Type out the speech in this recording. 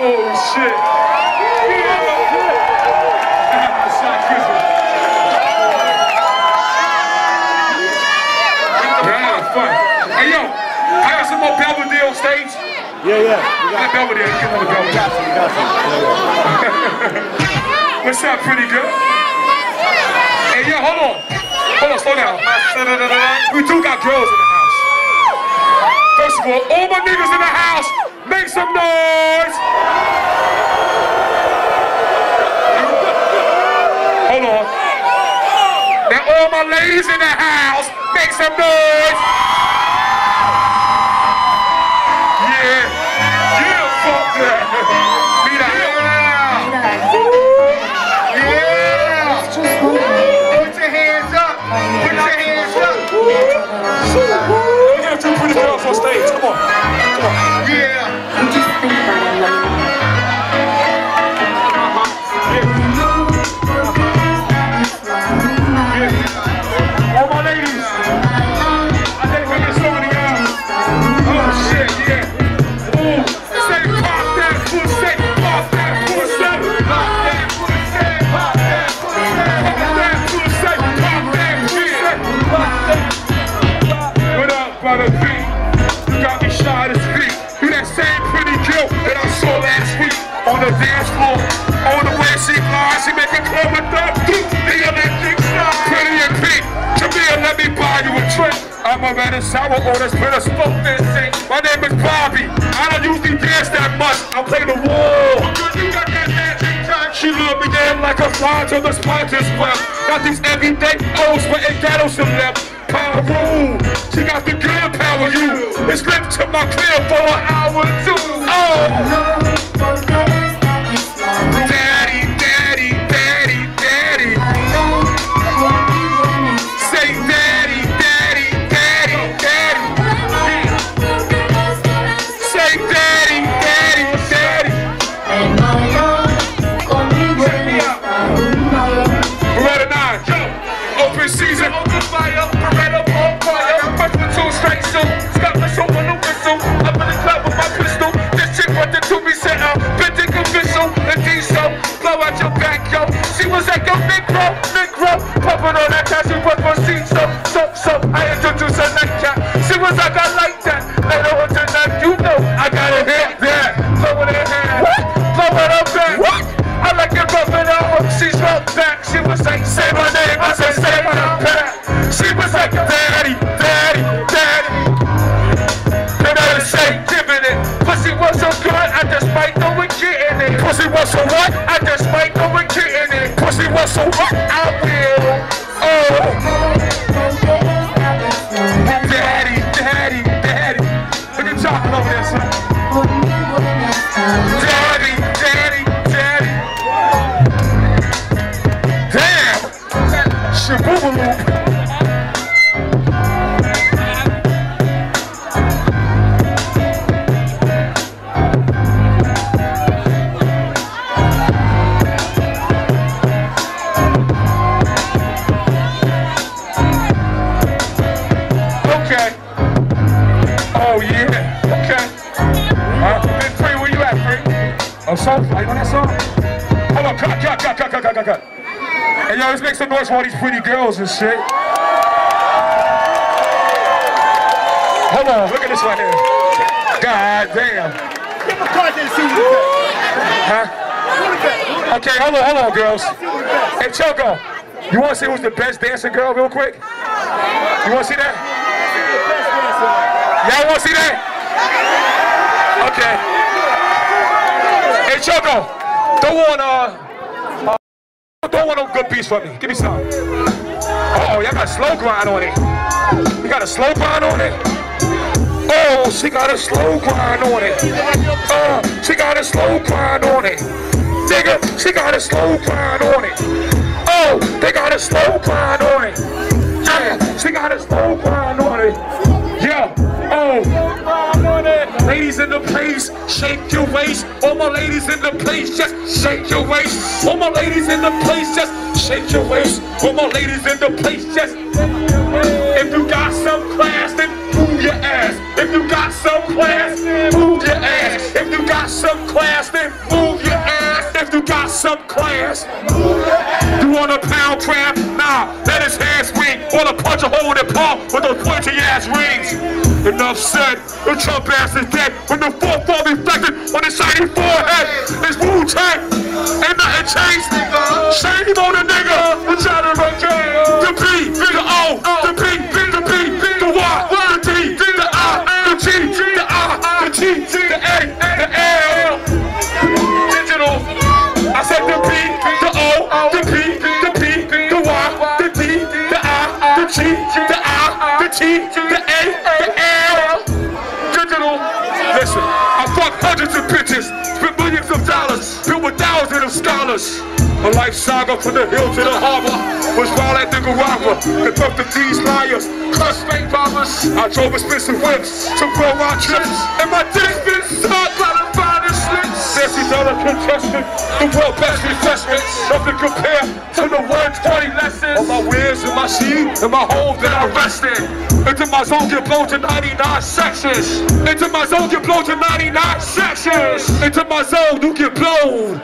Oh shit. Shot Christmas. Yeah, fun. Hey yo, I got some more Belvedere on stage. Yeah, yeah. We Get got, Belvedere, get another we Belvedere. got some, we got some. Yeah, yeah. What's up, pretty girl? Hey yo, hold on. Hold on, slow down. We do got girls in the house. First of all, all my niggas in the house, make some noise. Hold on. Now all my ladies in the house, make some noise. And sour orders, but a spoke this thing. My name is Bobby. I don't usually dance that much. I play the wall. That. She love me damn like a fly to the sponges web. Got these everyday clothes, O's for a ghetto celeb. Power. She got the good power you. It's left to my crib for an hour or two. Oh. Season, open fire. Beretta on fire. Punch with two straight so. Scott my so what? I just might know it getting it. Pussy so what? I will. Oh. Daddy, daddy, daddy. Look at chocolate over there, son. Daddy, daddy, daddy. Damn! Shaboobaloo. Assault, are you on that song? Come on, cut, cut, cut, cut, cut, cut, cut. Hey, yo, let's make some noise for all these pretty girls and shit. Hold on, look at this right here. God damn. Give McCartney see Huh? Okay, hold on, hold on, girls. Hey, Choco, you want to see who's the best dancing girl real quick? You want to see that? Y'all want to see that? Okay. Hey, throw on, uh, uh, throw on no good beats for me. Give me some. Oh, y'all got slow grind on it. You got a slow grind on it? Oh, she got a slow grind on it. Uh, she got a slow grind on it. Nigga, she got a slow grind on it. Oh, they got a slow grind on it. Yeah, she got a slow grind on it. In the place, shake your waist. All my ladies in the place, just shake your waist. All my ladies in the place, just shake your waist. All my ladies in the place, just. If you got some class, then move move your ass. If you got some class, move your ass. If you got some class, then move your ass. If you got some class, you want a pound crab? Nah, let his hands swing. Wanna punch a hole in the palm with those pointy ass rings. Enough said, the Trump ass is dead. When the 4-4 reflected on his shiny forehead, it's Wu-Tang. Ain't nothing changed. Shame on the nigga. I fuck hundreds of bitches, spent millions of dollars, built with thousands of scholars. A life saga from the hill to the harbor was wild at Nicaragua. The took the D's liars, crushed bank robbers. I drove expensive whips to grow our trips, and my dick been sucked slips. Nancy Dollar contestant, the world best refreshments. Nothing compare to the 120 lessons. All my wares and my seed and my home that I rest in. Into my zone get blown to 99 sections. Into my zone get blown to 99 sections. Into my zone you get blown.